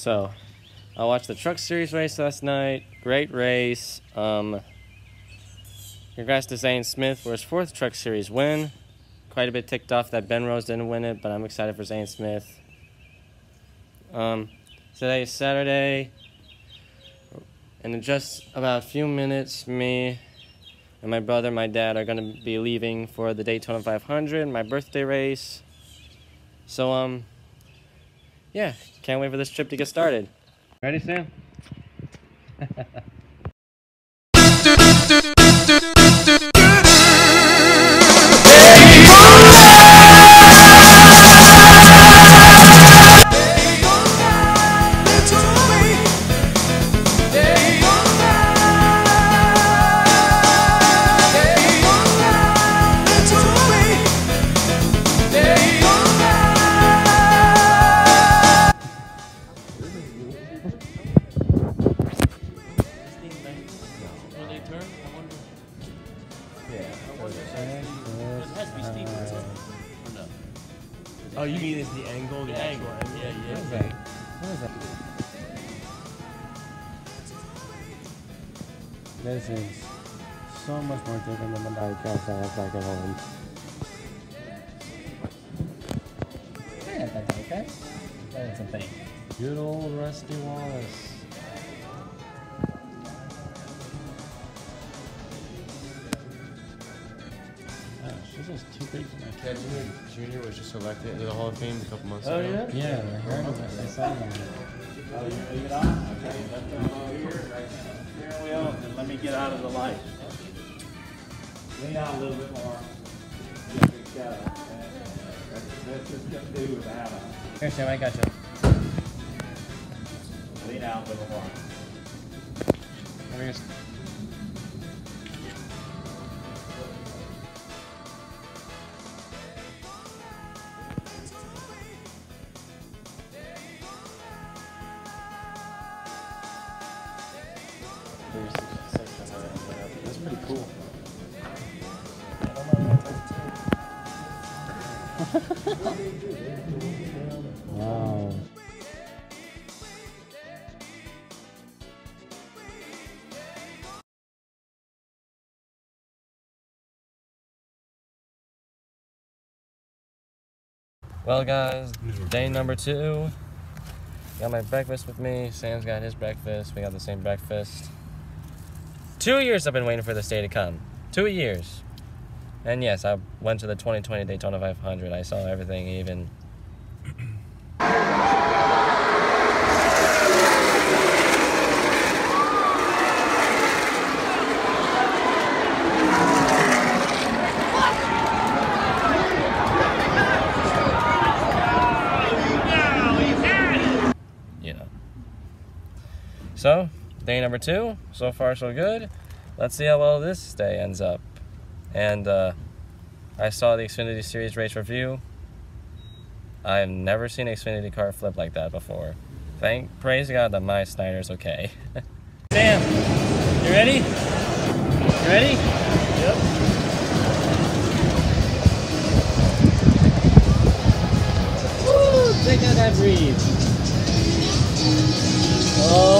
So, I watched the Truck Series race last night. Great race. Um, congrats to Zane Smith for his fourth Truck Series win. Quite a bit ticked off that Ben Rhodes didn't win it, but I'm excited for Zane Smith. Um, today is Saturday. And in just about a few minutes, me and my brother, my dad are going to be leaving for the Daytona 500, my birthday race. So, um, yeah, can't wait for this trip to get started. Ready, Sam? Uh, oh, you mean it's the angle? The angle. Yeah, yeah. What is that? What is that? This is so much more different than the diecast I have back at home. Yeah, that's okay. That's a thing. Good old Rusty Wallace. This is too my Ted Junior, Junior was just elected into the Hall of Fame a couple months Oh, ago. yeah? Yeah, I heard of it. I saw that. Oh, you leave it on? Okay, let them go here, right steering wheel, and let me get out of the light. Lean out a little bit more. Get your shadow, okay? That's, that's just gonna do without a, Here, Sam, I got you. lean out a little more. Pretty cool. Wow. Well, guys, day number two. Got my breakfast with me. Sam's got his breakfast. We got the same breakfast. Two years I've been waiting for this day to come. Two years. And yes, I went to the 2020 Daytona 500. I saw everything, even you know. So, day number two, so far so good. Let's see how well this day ends up. And uh, I saw the Xfinity Series race review. I've never seen an Xfinity car flip like that before. Thank, praise God that Myatt Snider's okay. Sam, you ready? You ready? Yep. Woo! Take out that breathe. Oh.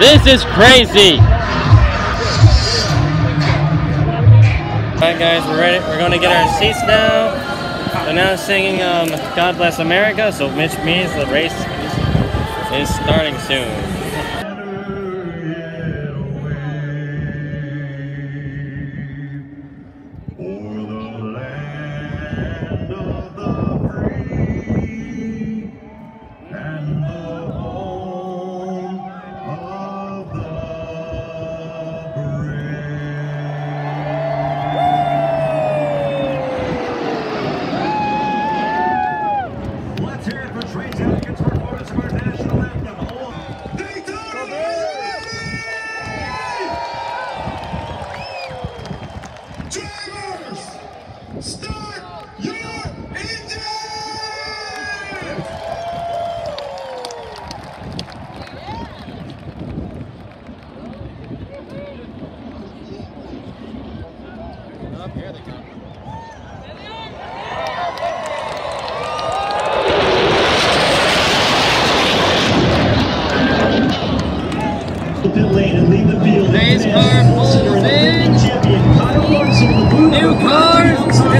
This is crazy. Alright guys, we're ready. We're gonna get our seats now. They're now singing um, God Bless America, so which means the race is starting soon.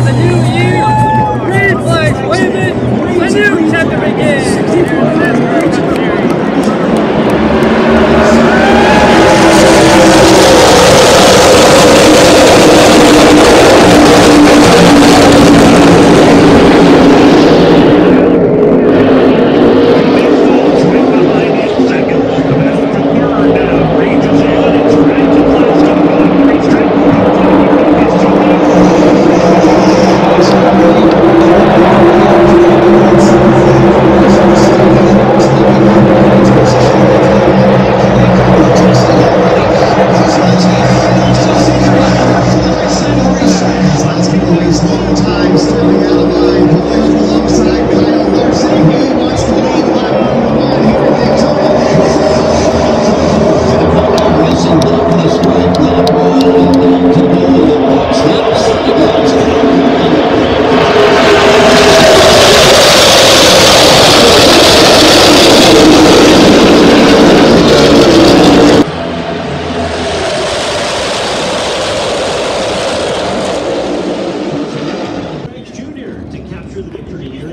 There's a new year.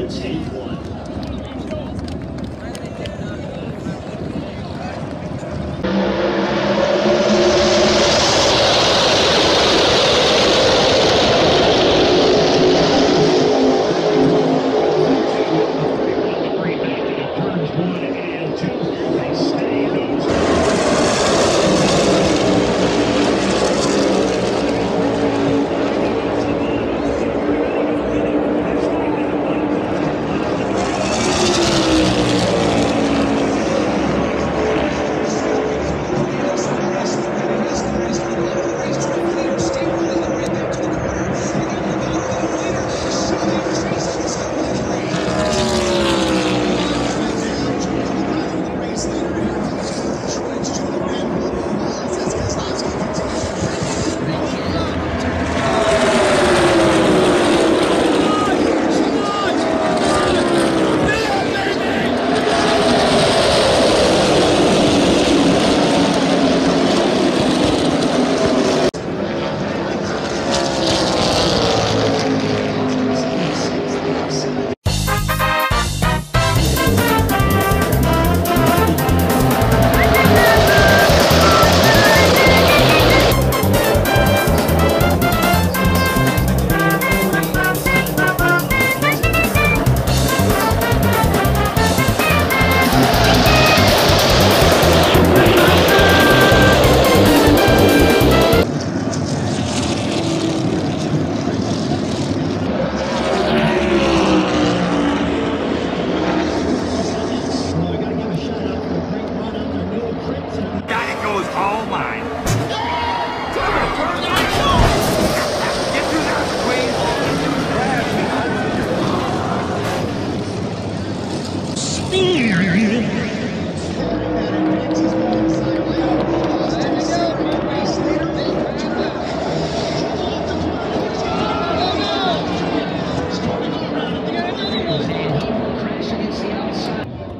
潜意识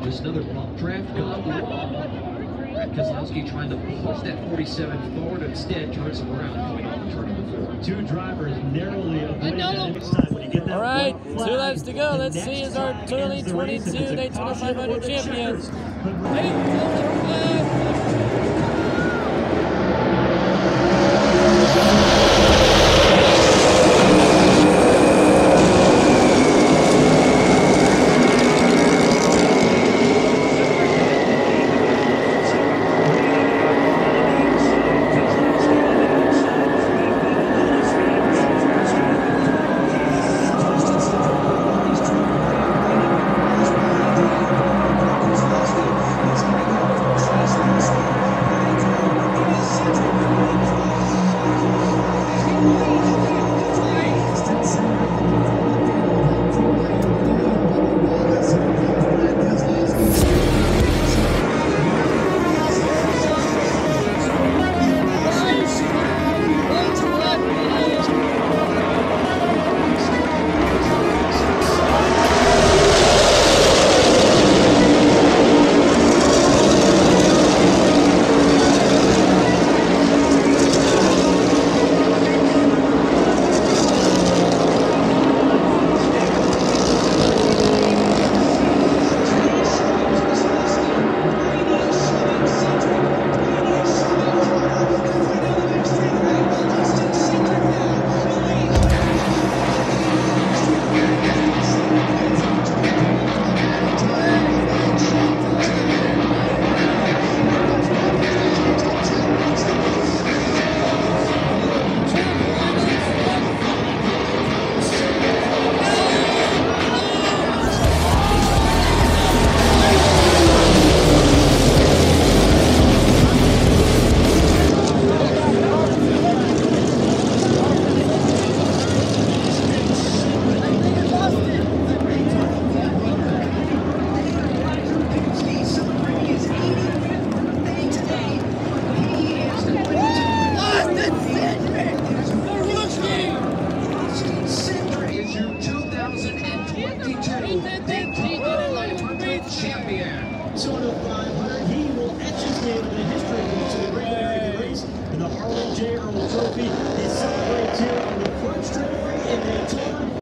Just another bump. draft gone. Keselowski trying to push that 47 forward. Instead, turns him around, coming off turn four. Two drivers narrowly avoided All right, two laps to go. Let's see is our 2022 Daytona 500 champions.